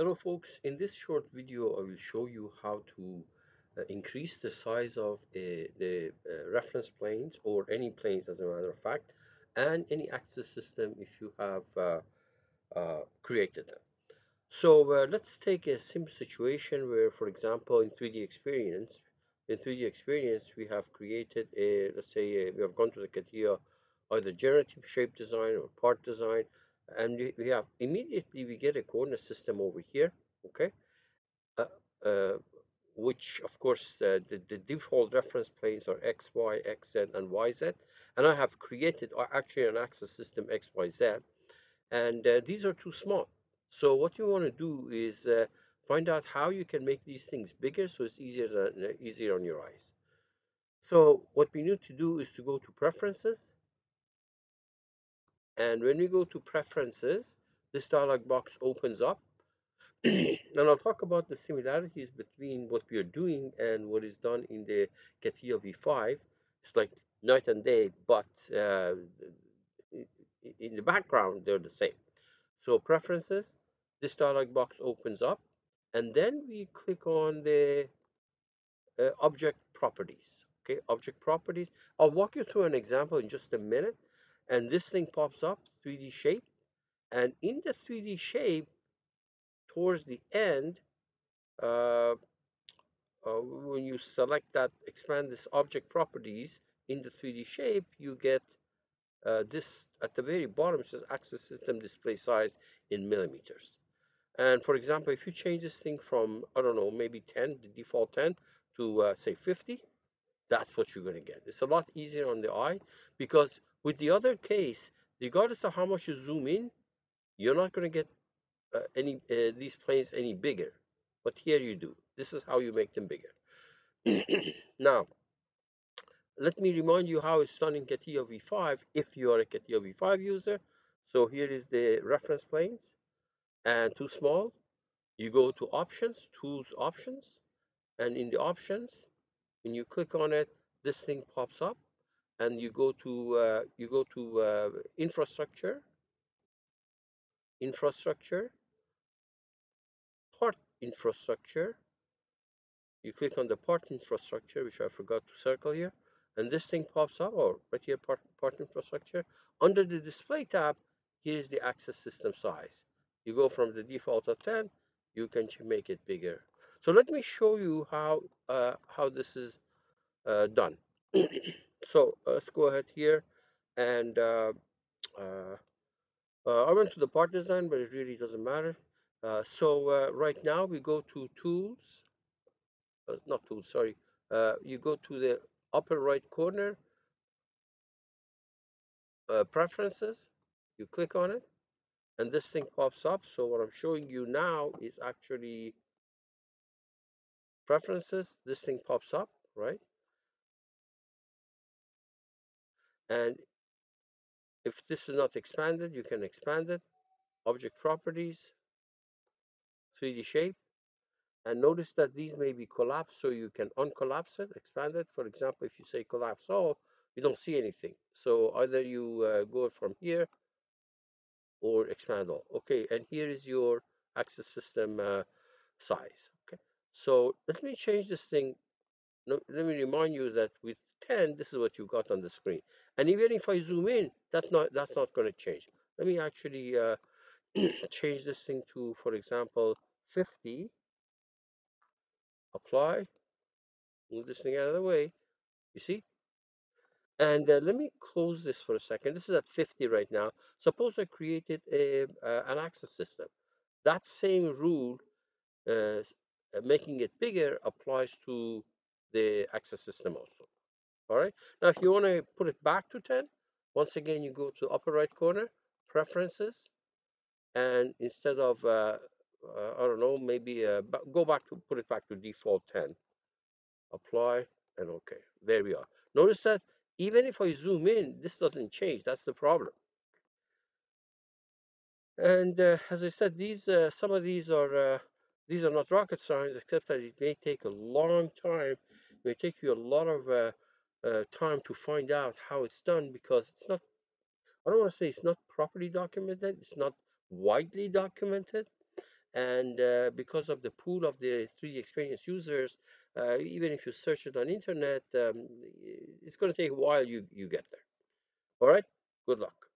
Hello folks, in this short video I will show you how to uh, increase the size of uh, the uh, reference planes or any planes as a matter of fact and any axis system if you have uh, uh, created them. So uh, let's take a simple situation where for example in 3D experience in 3D experience we have created a let's say a, we have gone to the CATIA either generative shape design or part design and we, have immediately we get a coordinate system over here okay? Uh, uh, which of course uh, the, the default reference planes are x y x z and y z. And i have created uh, actually an axis system x y z. And uh, these are too small. So what you want to do is uh, find out how you can make these things bigger so it's easier easier on your eyes. So what we need to do is to go to preferences and when we go to preferences, this dialog box opens up. and I'll talk about the similarities between what we are doing and what is done in the CATIA V5. It's like night and day, but uh, in the background, they're the same. So preferences, this dialog box opens up, and then we click on the uh, object properties. Okay, object properties. I'll walk you through an example in just a minute and this thing pops up 3D shape and in the 3D shape towards the end uh, uh, when you select that expand this object properties in the 3D shape you get uh, this at the very bottom says axis system display size in millimeters. And for example if you change this thing from I don't know maybe 10 the default 10 to uh, say 50 that's what you're going to get. It's a lot easier on the eye because with the other case, regardless of how much you zoom in, you're not going to get uh, any uh, these planes any bigger. But here you do. This is how you make them bigger. now, let me remind you how it's done in CATIA V5 if you are a CATIA V5 user. So here is the reference planes and too small. You go to options, tools options, and in the options, when you click on it, this thing pops up and you go to uh, you go to uh, infrastructure. Infrastructure. Part infrastructure. You click on the part infrastructure which I forgot to circle here and this thing pops up or right here part, part infrastructure. Under the display tab here is the axis system size. You go from the default of 10 you can make it bigger. So let me show you how uh, how this is uh, done so uh, let's go ahead here and uh, uh, uh, I went to the part design but it really doesn't matter. Uh, so uh, right now we go to tools not tools sorry. You go to the upper right corner. Preferences you click on it and this thing pops up. So what I'm showing you now is actually preferences. This thing pops up right And if this is not expanded, you can expand it. Object properties, 3D shape. And notice that these may be collapsed, so you can uncollapse it, expand it. For example, if you say collapse all, you don't see anything. So either you uh, go from here or expand all. Okay, and here is your axis system uh, size. Okay, so let me change this thing. No, let me remind you that with 10, this is what you got on the screen. And even if I zoom in, that's not that's not going to change. Let me actually uh, change this thing to, for example, 50. Apply. Move this thing out of the way. You see? And uh, let me close this for a second. This is at 50 right now. Suppose I created a, uh, an axis system. That same rule, uh, making it bigger, applies to the axis system also. All right. Now, if you want to put it back to 10, once again, you go to upper right corner, preferences, and instead of, uh, uh, I don't know, maybe uh, go back to put it back to default 10. Apply and OK. There we are. Notice that even if I zoom in, this doesn't change. That's the problem. And uh, as I said, these uh, some of these are uh, these are not rocket science, except that it may take a long time. It may take you a lot of uh, time to find out how it's done because it's not, I don't want to say it's not properly documented, it's not widely documented. and uh, because of the pool of the 3D experience users, uh, even if you search it on internet, um, it's going to take a while you, you get there. All right, good luck.